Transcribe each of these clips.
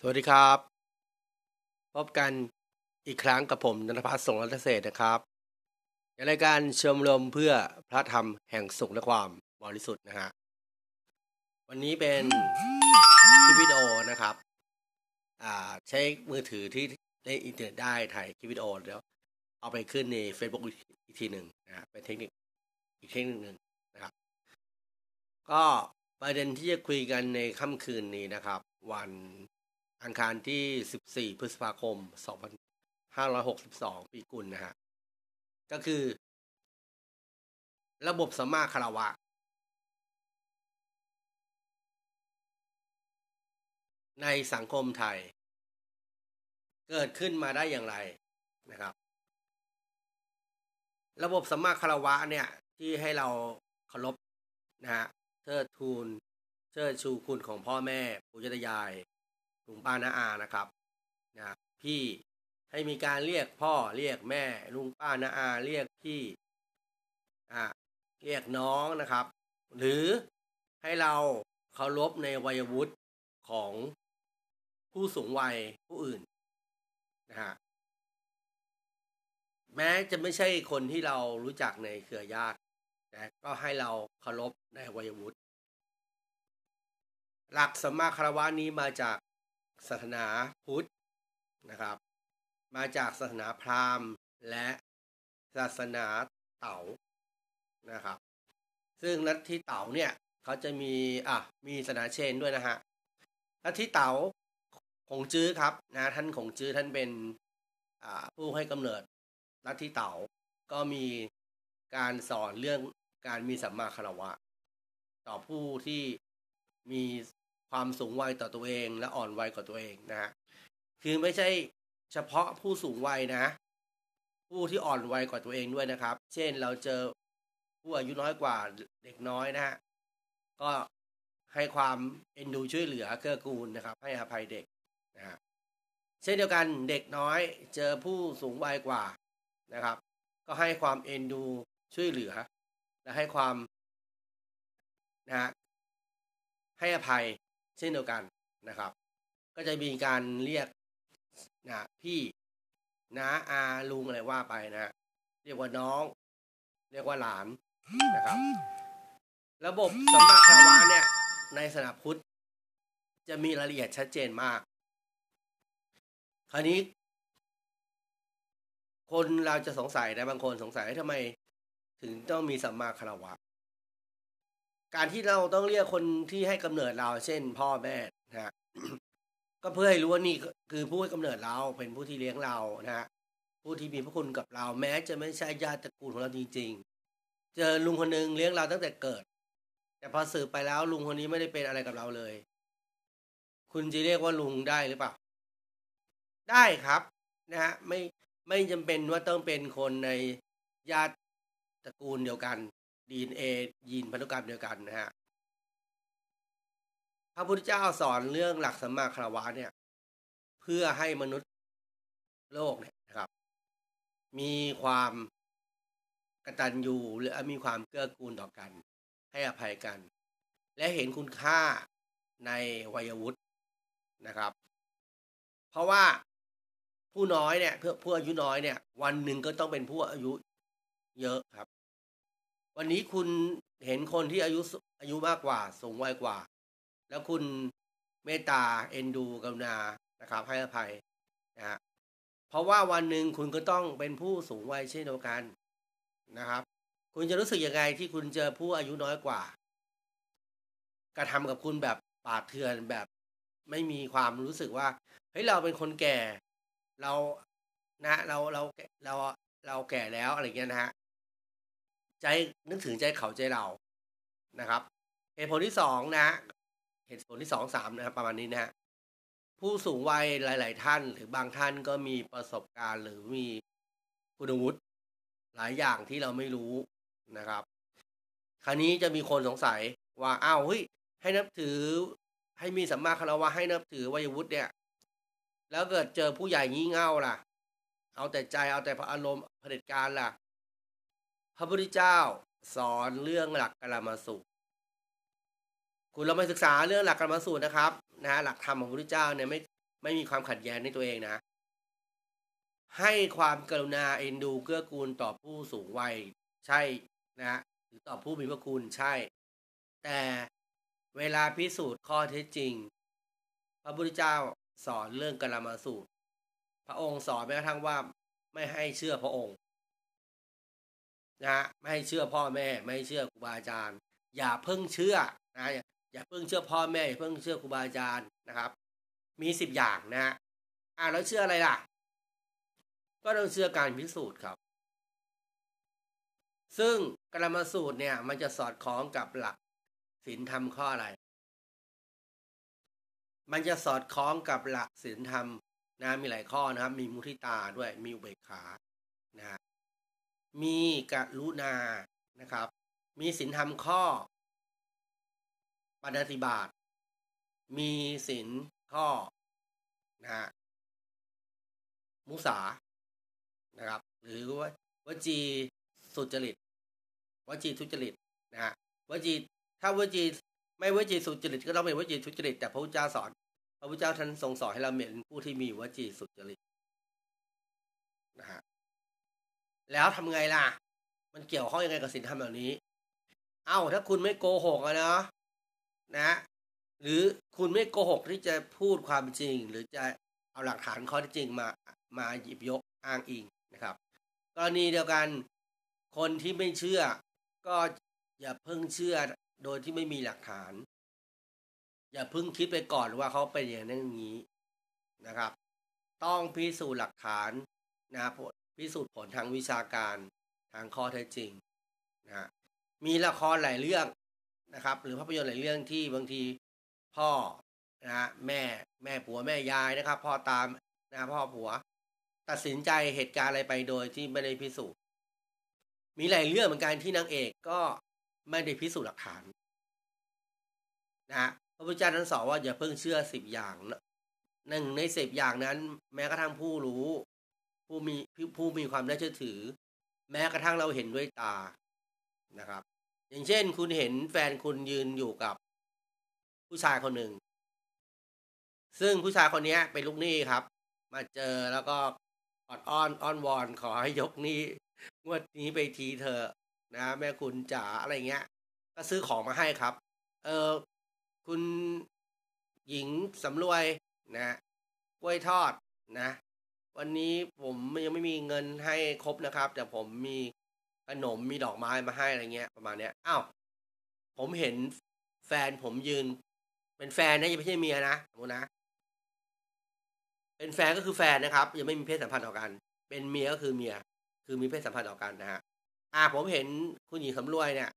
สวัสดีครับ พบกันอีกครั้งกับผมนนทพัฒน์สงรัตเศษนะครับในรายการชมรมเพื่อพระธรรมแห่งสุขและความบริสุทธิ์นะฮะวันนี้เป็นคลิปวิดีโอนะครับอ่าใช้มือถือที่ในอินเทอร์เน็ตได้ถ่ายคลิปวิดีโอแล้ว เอาไปขึ้นใน Facebook อีกทีหนึ่งนะฮะเป็นเทคนิคอีกเทคนิคหนึ่งนะครับ ก็ประเด็นที่จะคุยกันในค่ำคืนนี้นะครับ วัน อังคารที่ 14 พฤษภาคม 2562 ปีกุลนะฮะ ก็คือ ระบบสัมมาคารวะ ในสังคมไทย เกิดขึ้นมาได้อย่างไรนะครับ ระบบสัมมาคารวะเนี่ย ที่ให้เราเคารพนะฮะเทิดทูนเชิดชูคุณของพ่อแม่ปู่ย่าตายาย ลุงป้าน้าอานะครับนะพี่ให้มีการเรียกพ่อเรียกแม่ ลุงป้าน้าอา เรียกพี่อ่าเรียกน้องนะครับ หรือให้เราเคารพในวัยวุฒิของผู้สูงวัยผู้อื่นนะฮะแม้จะไม่ใช่คนที่เรารู้จักในเครือญาติแต่ก็ให้เราเคารพในวัยวุฒิหลักสัมมาคารวะนี้มาจาก ศาสนาพุทธนะครับ มาจากศาสนาพราหมณ์และศาสนาเต๋านะครับ ซึ่งลัทธิเต๋าเนี่ยเขาจะมีอะมีศาสนาเชนด้วยนะฮะลัทธิเต๋าคงจื้อครับนะท่านคงจื้อท่านเป็นอ่าผู้ให้กำเนิดลัทธิเต๋าก็มีการสอนเรื่องการมีสัมมาคารวะ ต่อผู้ที่มี ความสูงวัยต่อตัวเองและอ่อนวัยกว่าตัวเองนะฮะคือไม่ใช่เฉพาะผู้สูงวัยนะ ผู้ที่อ่อนวัยกว่าตัวเองด้วยนะครับ เช่นเราเจอผู้อายุน้อยกว่าเด็กน้อยนะฮะก็ให้ความเอ็นดูช่วยเหลือเกื้อกูลนะครับ ให้อภัยเด็กนะฮะเช่นเดียวกันเด็กน้อยเจอผู้สูงวัยกว่านะครับ ก็ให้ความเอ็นดูช่วยเหลือ และให้ความนะฮะให้อภัย เช่นเดียวกันนะครับ ก็จะมีการเรียกนะพี่นะอาลุงอะไรว่าไปนะเรียกว่าน้อง เรียกว่าหลานนะครับ ระบบสัมมาคารวะเนี่ย ในศาสนาพุทธ จะมีรายละเอียดชัดเจนมาก คราวนี้ คนเราจะสงสัยนะบางคนสงสัยทำไม ถึงต้องมีสัมมาคารวะ การที่เราต้องเรียกคนที่ให้กำเนิดเราเช่น พ่อแม่นะฮะก็เพื่อให้รู้ว่านี่คือผู้ให้กำเนิดเราเป็นผู้ที่เลี้ยงเรานะฮะผู้ที่มีพระคุณกับเราแม้จะไม่ใช่ญาติตระกูลของเราจริงๆ เจอลุงคนหนึ่งเลี้ยงเราตั้งแต่เกิด แต่พอสืบไปแล้วลุงคนนี้ไม่ได้เป็นอะไรกับเราเลย คุณจะเรียกว่าลุงได้หรือเปล่า ได้ครับนะฮะไม่ไม่จำเป็นว่าต้องเป็นคนในญาติตระกูลเดียวกัน ดีเอยีนพันธุกรรมเดียวกันนะฮะพระพุทธเจ้าสอนเรื่องหลักสัมมาคารวะเนี่ย เพื่อให้มนุษย์โลกเนี่ยนะครับ มีความกตัญญูหรือมีความเกื้อกูลต่อกัน ให้อภัยกัน และเห็นคุณค่าในวัยวุฒินะครับ เพราะว่าผู้น้อยเนี่ยเพื่อผู้อายุน้อยเนี่ย วันหนึ่งก็ต้องเป็นผู้อายุเยอะครับ วันนี้คุณเห็นคนที่อายุอายุมากกว่า สูงวัยกว่า แล้วคุณเมตตาเอ็นดูกรุณานะครับ ให้อภัยนะฮะเพราะว่าวันหนึ่งคุณก็ต้องเป็นผู้สูงวัยเช่นเดียวกันนะครับ คุณจะรู้สึกยังไงที่คุณเจอผู้อายุน้อยกว่า กระทำกับคุณแบบปาดเถื่อนแบบไม่มีความรู้สึกว่าเฮ้ยเราเป็นคนแก่ เรานะเราเราเราเราแก่แล้วอะไรเงี้ยนะฮะ ใจนึกถึงใจเขาใจเรานะครับ เหตุผลที่สองนะเหตุผลที่สองสามนะครับประมาณนี้นะฮะผู้สูงวัยหลาย ๆ ท่าน หรือบางท่านก็มีประสบการณ์ หรือมีคุณวุฒิหลายอย่างที่เราไม่รู้นะครับ คราวนี้จะมีคนสงสัยว่าอ้าวเฮ้ยให้นับถือให้มีสัมมาคารวะให้นับถือวัยวุฒิเนี่ย แล้วเกิดเจอผู้ใหญ่งี่เง่าล่ะ เอาแต่ใจเอาแต่อารมณ์เผด็จการล่ะ พระพุทธเจ้าสอนเรื่องหลักกรรมสูตร คุณเราไปศึกษาเรื่องหลักกรรมสูตรนะครับนะฮะหลักธรรมของพระพุทธเจ้าเนี่ยไม่ไม่มีความขัดแย้งในตัวเองนะ ให้ความกรุณาเอ็นดูเกื้อกูลต่อผู้สูงวัยใช่นะหรือต่อผู้มีพระคุณใช่ แต่เวลาพิสูจน์ข้อเท็จจริง พระพุทธเจ้าสอนเรื่องกรรมสูตร พระองค์สอนแม้กระทั่งว่าไม่ให้เชื่อพระองค์ นะฮะไม่ให้เชื่อพ่อแม่ ไม่ให้เชื่อครูบาอาจารย์ อย่าเพิ่งเชื่อนะอย่าเพิ่งเชื่อพ่อแม่อย่าเพิ่งเชื่อครูบาอาจารย์นะครับ มีสิบอย่างนะฮะอ่าแล้วเชื่ออะไรล่ะ ก็ต้องเชื่อการพิสูจน์ครับ ซึ่งกรรมสูตรเนี่ย มันจะสอดคล้องกับหลักศีลธรรมข้ออะไร มันจะสอดคล้องกับหลักศีลธรรมนะมีหลายข้อนะครับ มีมุทิตาด้วยมีอุเบกขานะ มีกรุณานะครับ มีศีลธรรมข้อปฏิบัติมีศีลข้อนะฮะมุสานะครับ หรือว่าวจีสุจริตวจีทุจริตนะฮะวจีถ้าวจีไม่วจีสุจริตก็ต้องเป็นวจีทุจริตแต่พระพุทธเจ้าสอนพระพุทธเจ้าท่านทรงสอนให้เราเป็นผู้ที่มีวจีสุจริตนะฮะ แล้วทำไงล่ะ มันเกี่ยวข้องยังไงกับศีลธรรมเหล่านี้ เอ้าถ้าคุณไม่โกหกอะนะนะ หรือคุณไม่โกหกที่จะพูดความจริง หรือจะเอาหลักฐานข้อที่จริงมามาหยิบยกอ้างอิงนะครับ กรณีเดียวกันคนที่ไม่เชื่อ ก็อย่าเพิ่งเชื่อโดยที่ไม่มีหลักฐาน อย่าเพิ่งคิดไปก่อนว่าเขาเป็นอย่างนั้นอย่างนี้นะครับ ต้องพิสูจน์หลักฐานนะ พิสูจน์ผลทางวิชาการทางข้อเท็จจริงนะมีละครหลายเรื่องนะครับ หรือภาพยนตร์หลายเรื่องที่บางทีพ่อนะแม่แม่ผัวแม่ยายนะครับพ่อตามนะพ่อผัว ตัดสินใจเหตุการณ์อะไรไปโดยที่ไม่ได้พิสูจน์ มีหลายเรื่องเหมือนกันที่นางเอกก็ไม่ได้พิสูจน์หลักฐานนะพระพุทธเจ้านั้นสอนว่าอย่าเพิ่งเชื่อสิบอย่างหนึ่งในสิบอย่างนั้น แม้กระทั่งผู้รู้ ผู้มีผู้มีความน่าเชื่อถือ แม้กระทั่งเราเห็นด้วยตานะครับ อย่างเช่นคุณเห็นแฟนคุณยืนอยู่กับผู้ชายคนหนึ่ง ซึ่งผู้ชายคนนี้เป็นลูกหนี้ครับ มาเจอแล้วก็อดอ้อนอ้อนวอนขอให้ยกหนี้งวดนี้ไปทีเธอนะ แม่คุณจ๋าอะไรเงี้ย ก็ซื้อของมาให้ครับ เออคุณหญิงสำรวยนะกล้วยทอดนะ วันนี้ผมยังไม่มีเงินให้ครบนะครับ แต่ผมมีขนมมีดอกไม้มาให้อะไรเงี้ยประมาณเนี้ยอ้าวผมเห็นแฟนผมยืน เป็นแฟนนะยังไม่ใช่เมียนะสมมตินะ เป็นแฟนก็คือแฟนนะครับ ยังไม่มีเพศสัมพันธ์ต่อกัน เป็นเมียก็คือเมีย คือมีเพศสัมพันธ์ต่อกันนะฮะอ่าผมเห็นคุณหญิงสำรวยเนี่ย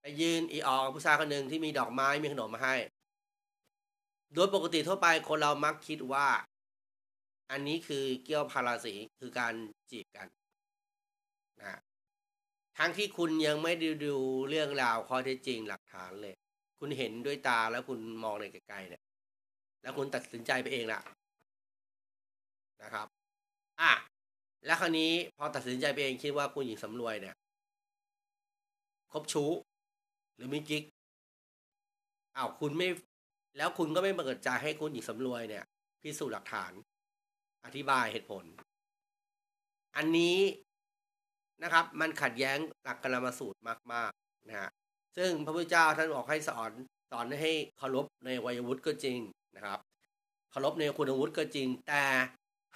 ไปยืนอีออกผู้ชายคนหนึ่งที่มีดอกไม้มีขนมมาให้ โดยปกติทั่วไปคนเรามักคิดว่า อันนี้คือเกี่ยวพาราสีคือการจีบกันนะทั้งที่คุณยังไม่ดูดูเรื่องราวข้อเท็จจริงหลักฐานเลย คุณเห็นด้วยตาแล้วคุณมองในไกลๆเนี่ย แล้วคุณตัดสินใจไปเองละนะครับ อะ แล้วคราวนี้พอตัดสินใจไปเองคิดว่าคุณหญิงสำรวยเนี่ยคบชู้ หรือมีกิ๊กอ้าวคุณไม่ แล้วคุณก็ไม่เปิดใจให้คุณหญิงสำรวยเนี่ย พิสูจน์หลักฐาน อธิบายเหตุผล อันนี้นะครับ มันขัดแย้งหลักกรรมสูตรมากๆนะฮะซึ่งพระพุทธเจ้าท่านบอกให้สอนสอนให้เคารพในวัยวุฒิก็จริงนะครับเคารพในคุณวุฒิก็จริง แต่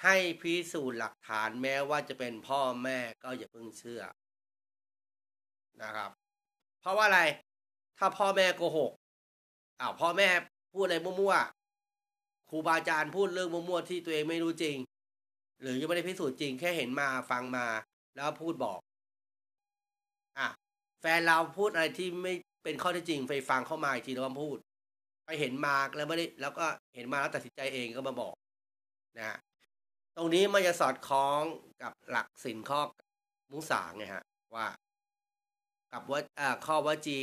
ให้พิสูจน์หลักฐานแม้ว่าจะเป็นพ่อแม่ก็อย่าเพิ่งเชื่อนะครับ เพราะว่าอะไรถ้าพ่อแม่โกหกอ้าวพ่อแม่พูดอะไรมั่ว ครูบาอาจารย์พูดเรื่องมั่วๆที่ตัวเองไม่รู้จริง หรือยังไม่ได้พิสูจน์จริง แค่เห็นมาฟังมาแล้วพูดบอกอะแฟนเราพูดอะไรที่ไม่เป็นข้อเท็จจริงไปฟังเข้ามาอีกทีแล้วมาพูด ไปเห็นมาแล้วไม่ได้แล้วก็เห็นมาแล้วตัดสินใจเองก็มาบอกนะตรงนี้มันจะสอดคล้องกับหลักสินข้อมุสาไงฮะ ว่า กับว่าข้อวจี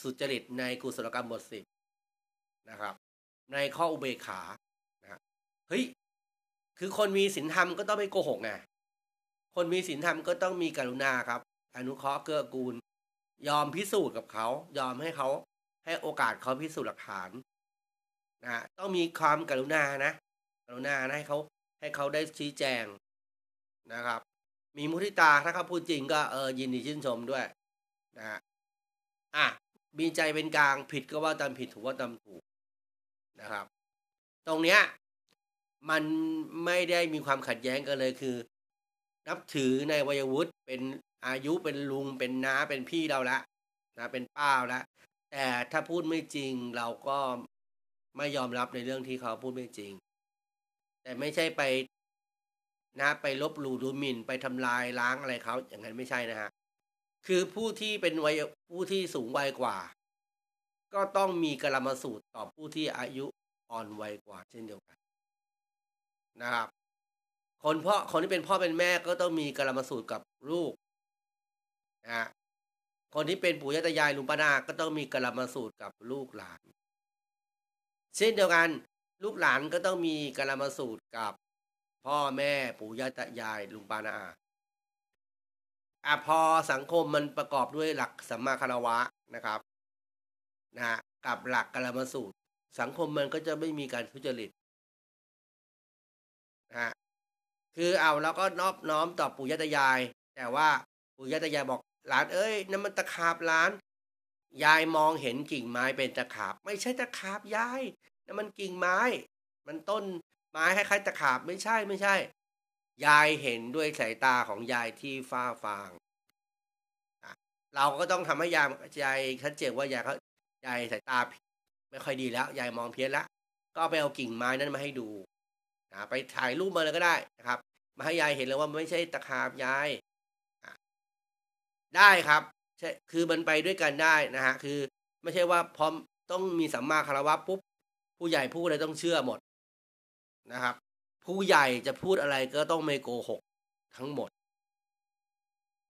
สุจริตในกุศลกรรมบทสิบนะครับ ในข้ออุเบกขา เฮ้ยคือคนมีศีลธรรมก็ต้องไม่โกหกไงคนมีศีลธรรมก็ต้องมีกรุณาครับ อนุเคราะห์เกื้อกูล ยอมพิสูจน์กับเขา ยอมให้เขาให้โอกาสเขาพิสูจน์หลักฐานนะต้องมีความกรุณานะกรุณาให้เขาให้เขาได้ชี้แจงนะครับ มีมุทิตาถ้าเขาพูดจริงก็เออยินดีชื่นชมด้วยนะฮะอะมีใจเป็นกลางผิดก็ว่าตามผิดถูกว่าตามถูกนะครับ ตรงเนี้ย มันไม่ได้มีความขัดแย้งกันเลยคือ นับถือในวัยวุฒิเป็นอายุเป็นลุงเป็นน้าเป็นพี่เราละนะเป็นป้าละแต่ถ้าพูดไม่จริงเราก็ไม่ยอมรับในเรื่องที่เขาพูดไม่จริง แต่ไม่ใช่ไปนะไปลบหลู่ดูหมิ่นไปทำลายล้างอะไรเขาอย่างนั้นไม่ใช่นะฮะคือผู้ที่เป็นวัยผู้ที่สูงวัยกว่า ก็ต้องมีกรรมสูตรต่อผู้ที่อายุอ่อนวัยกว่า เช่นเดียวกัน นะครับ คนพ่อคนที่เป็นพ่อเป็นแม่ก็ต้องมีกรรมสูตรกับลูกนะคนที่เป็นปู่ย่าตายายลุงป้านาก็ต้องมีกรรมสูตรกับลูกหลาน เช่นเดียวกันลูกหลานก็ต้องมีกรรมสูตรกับพ่อแม่ปู่ย่าตายายลุงป้านาอาอะพอสังคมมันประกอบด้วยหลักสัมมาคารวะนะครับนะฮะกับหลักกรรมสูตร สังคมมันก็จะไม่มีการทุจริตนะฮะ คือเอาแล้วก็นอบน้อมต่อปู่ย่าตายาย แต่ว่าปู่ย่าตายายบอกหลานเอ้ยนั่นมันตะขาบหลาน ยายมองเห็นกิ่งไม้เป็นตะขาบ ไม่ใช่ตะขาบยายนั่นมันกิ่งไม้ มันต้นไม้คล้ายๆตะขาบไม่ใช่ไม่ใช่ ยายเห็นด้วยสายตาของยายที่ฟ้าฟางเราก็ต้องทำให้ยายยายชัดเจนว่ายายเขายายสายตาไม่ค่อยดีแล้วยายมองเพี้ยนล้วก็ไปเอากิ่งไม้นั้นมาให้ดูนะไปถ่ายรูปมาเลยก็ได้นะครับ มาให้ยายเห็นเลยว่าไม่ใช่ตะขาบยายได้ครับใช่คือมันไปด้วยกันได้นะฮะคือไม่ใช่ว่าพร้อมต้องมีสัมมาคารวะปุ๊บผู้ใหญ่พูดอะไรต้องเชื่อหมดนะครับ ผู้ใหญ่จะพูดอะไรก็ต้องไม่โกหกทั้งหมด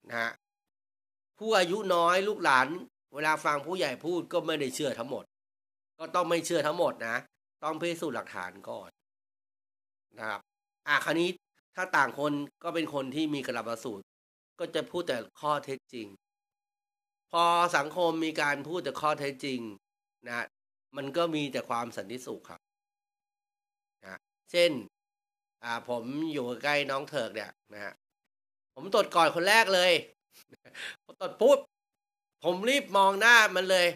นะฮะผู้อายุน้อยลูกหลาน เวลาฟังผู้ใหญ่พูดก็ไม่ได้เชื่อทั้งหมด ก็ต้องไม่เชื่อทั้งหมดนะ ต้องพิสูจน์หลักฐานก่อนนะครับอะคราวนี้ ถ้าต่างคนก็เป็นคนที่มีกระลาสูตร ก็จะพูดแต่ข้อเท็จจริง พอสังคมมีการพูดแต่ข้อเท็จจริงนะมันก็มีแต่ความสันติสุขครับนะเช่นอ่าผมอยู่ใกล้น้องเถิกเนี่ยนะฮะผมตดก่อนคนแรกเลยพอตดปุ๊บผมรีบมองหน้ามันเลย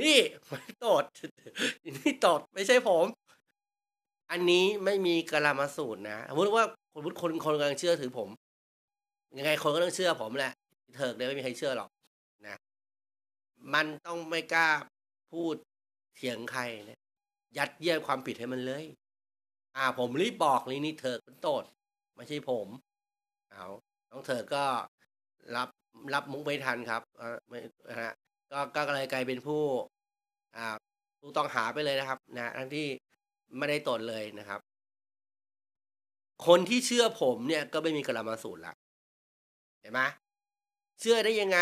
นี่ไม่ตดนี่ตดไม่ใช่ผม อันนี้ไม่มีกลามาสูตรนะสมมติว่าคนคนคนกำลังเชื่อถือผม ยังไงคนก็ต้องเชื่อผมแหละเถิกเนี่ยไม่มีใครเชื่อหรอกนะ มันต้องไม่กล้าพูดเถียงใครนะยัดเยียดความผิดให้มันเลย อ่า ผมรีบบอกเลยนี่เถิกเป็นโตดไม่ใช่ผม เอาน้องเถิกก็รับรับมุกไม่ทันครับเออไม่นะฮะก็ก็เลยกลายเป็นผู้ อ่าผู้ต้องหาไปเลยนะครับ นะทั้งที่ ไม่ได้ตนเลยนะครับ คนที่เชื่อผมเนี่ยก็ไม่มีกระมาสูตรละเห็นไหมเชื่อได้ยังไง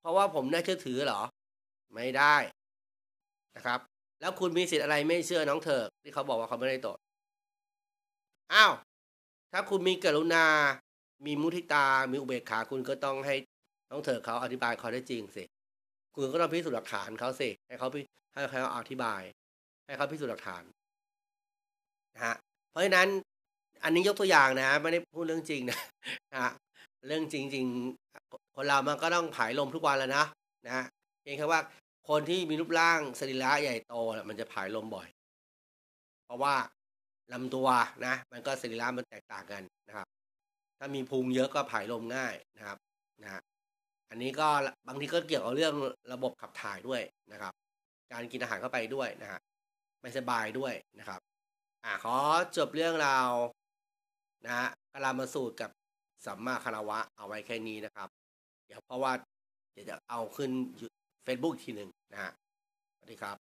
เพราะว่าผมน่าเชื่อถือเหรอ ไม่ได้นะครับ แล้วคุณมีสิทธิ์อะไรไม่เชื่อน้องเถอที่เขาบอกว่าเขาไม่ได้ตดอ้าวถ้าคุณมีกรุณา มีมุทิตา มีอุเบกขาคุณก็ต้องให้น้องเถอเขาอธิบายเขาได้จริงสิคุณก็ต้องพิสูจน์หลักฐานเขาสิให้เขาให้เขาอธิบาย ให้เขาพิสูจน์หลักฐาน นะฮะเพราะฉะนั้นอันนี้ยกตัวอย่างนะ ไม่ได้พูดเรื่องจริงนะนะเรื่องจริง ๆ คนเรามันก็ต้องผายลมทุกวันแล้วนะนะเพียงแค่ว่าคนที่มีรูปร่างสรีระใหญ่โตมันจะผายลมบ่อย เพราะว่าลำตัวนะ มันก็สรีระมันแตกต่างกันนะครับ ถ้ามีพุงเยอะก็ผายลมง่ายนะครับนะฮะอันนี้ก็บางทีก็เกี่ยวกับเรื่องระบบขับถ่ายด้วยนะครับ การกินอาหารเข้าไปด้วยนะฮะไม่สบายด้วยนะครับ อ่าขอจบเรื่องราวนะฮะกลามาสูตรกับสัมมาคารวะเอาไว้แค่นี้นะครับ เดี๋ยวเพราะว่าเดี๋ยวจะเอาขึ้น Facebook ทีหนึ่งนะฮะสวัสดีครับ